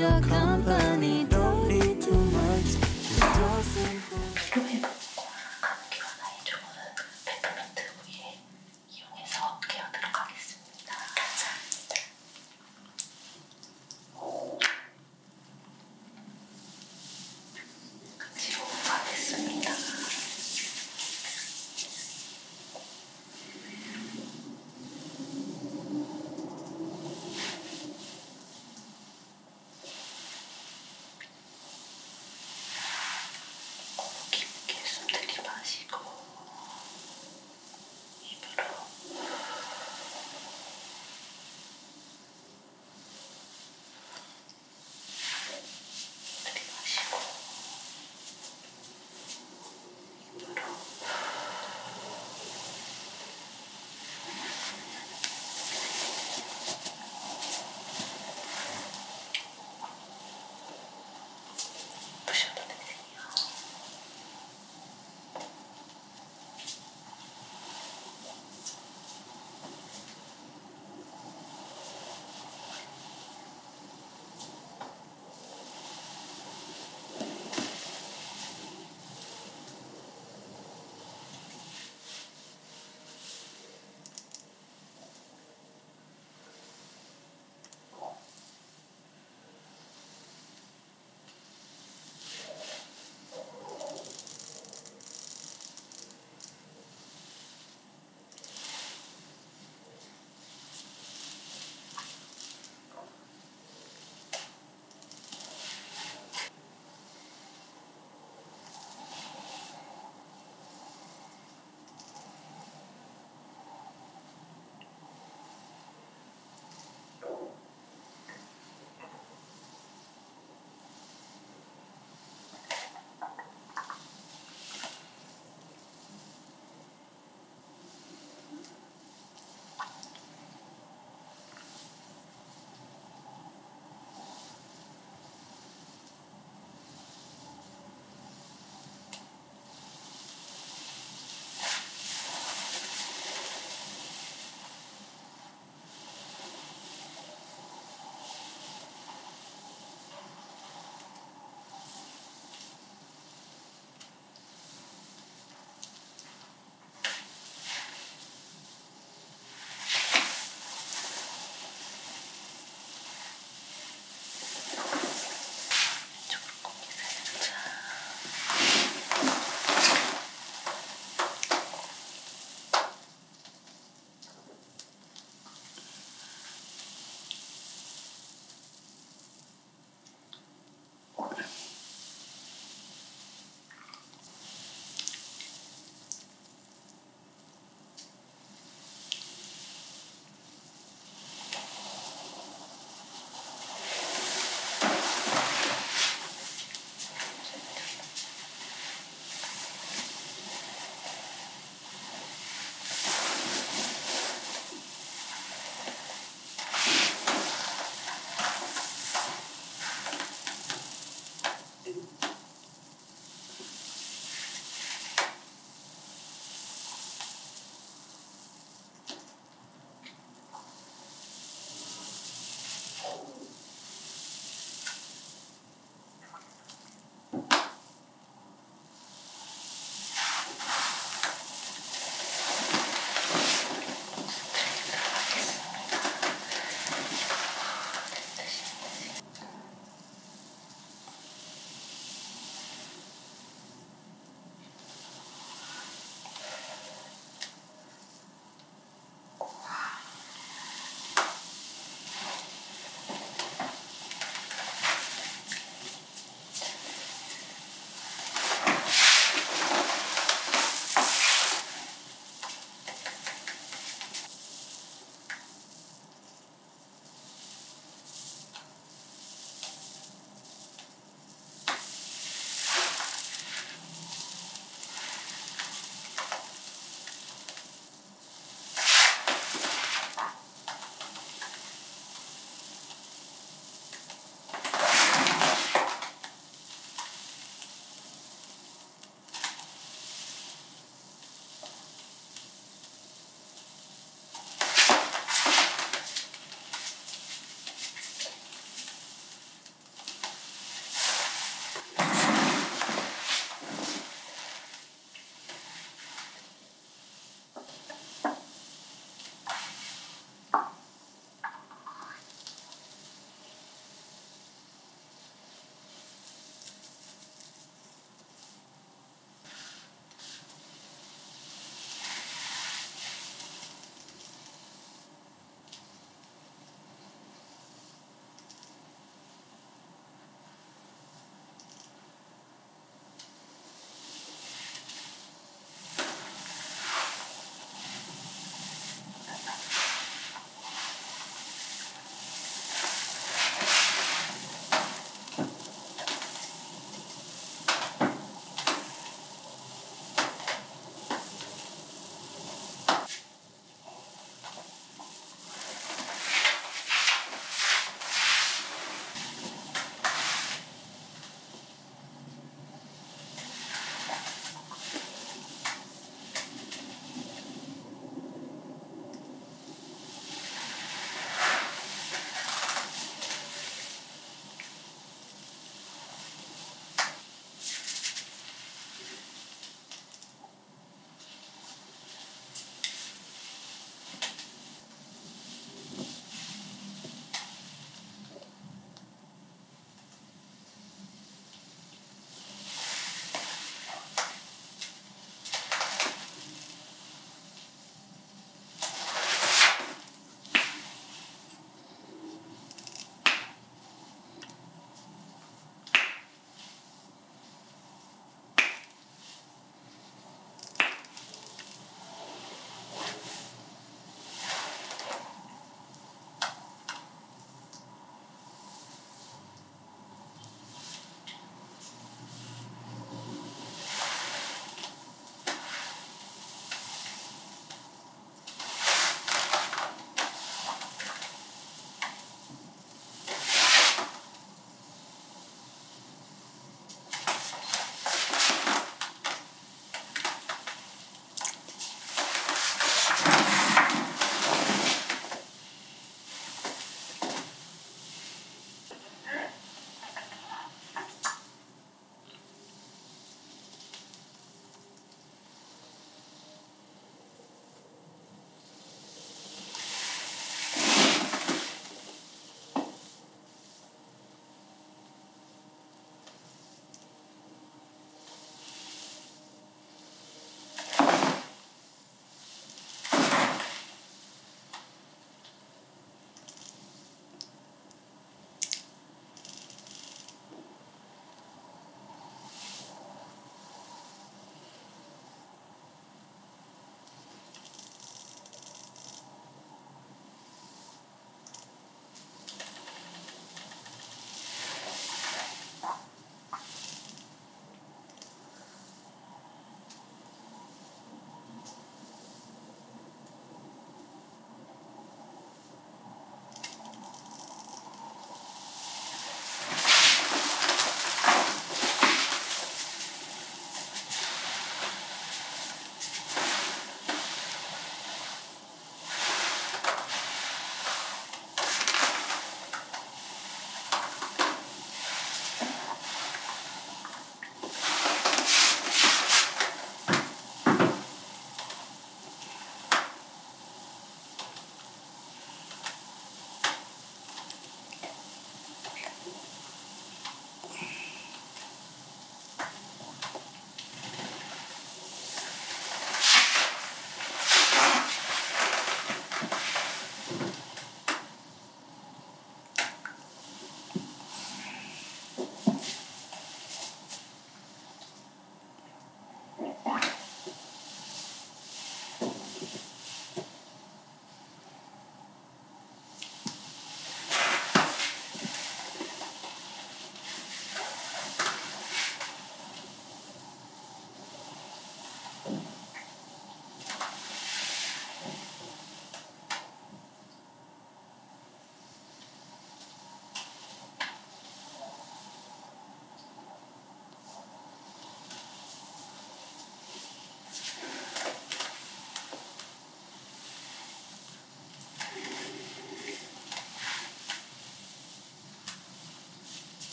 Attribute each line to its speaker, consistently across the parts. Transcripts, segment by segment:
Speaker 1: shook.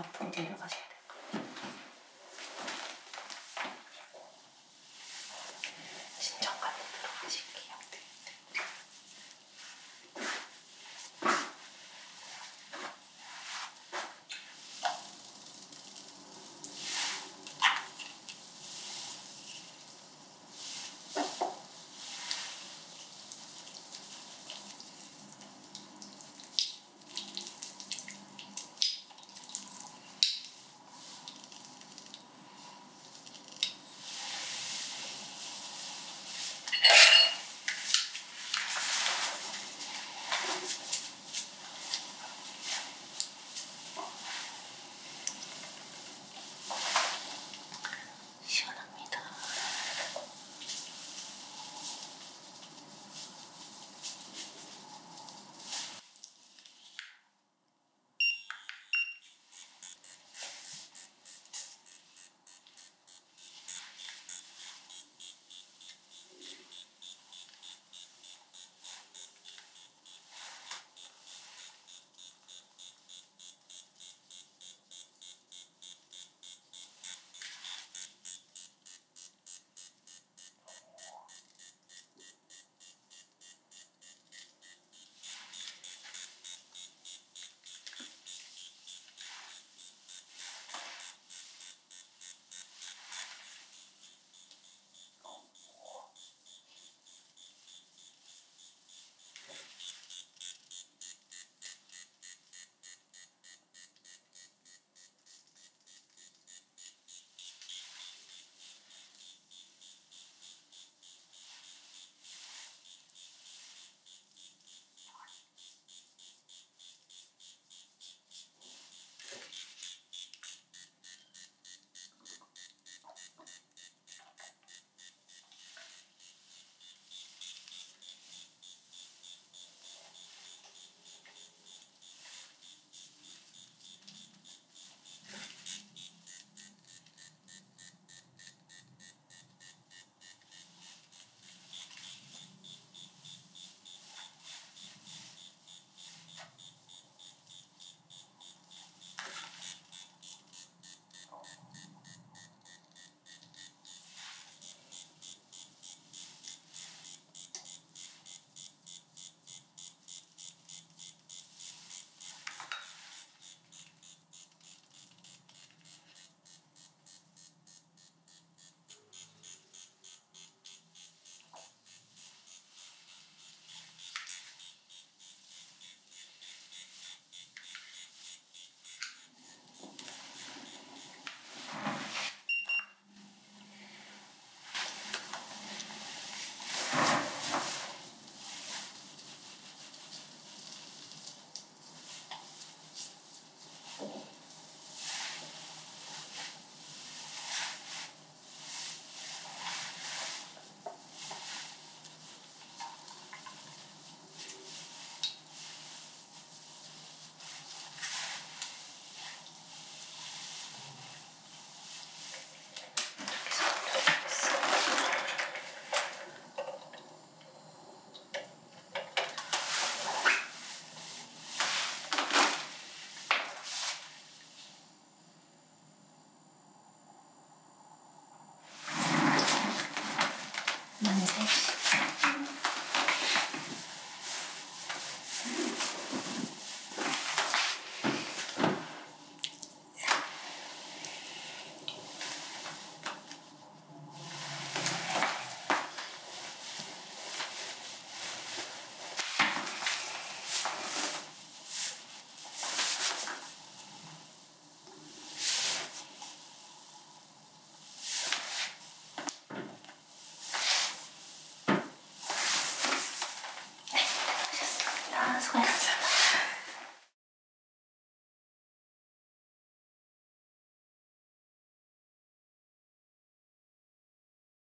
Speaker 1: 앞으로 내려가셔야 돼요.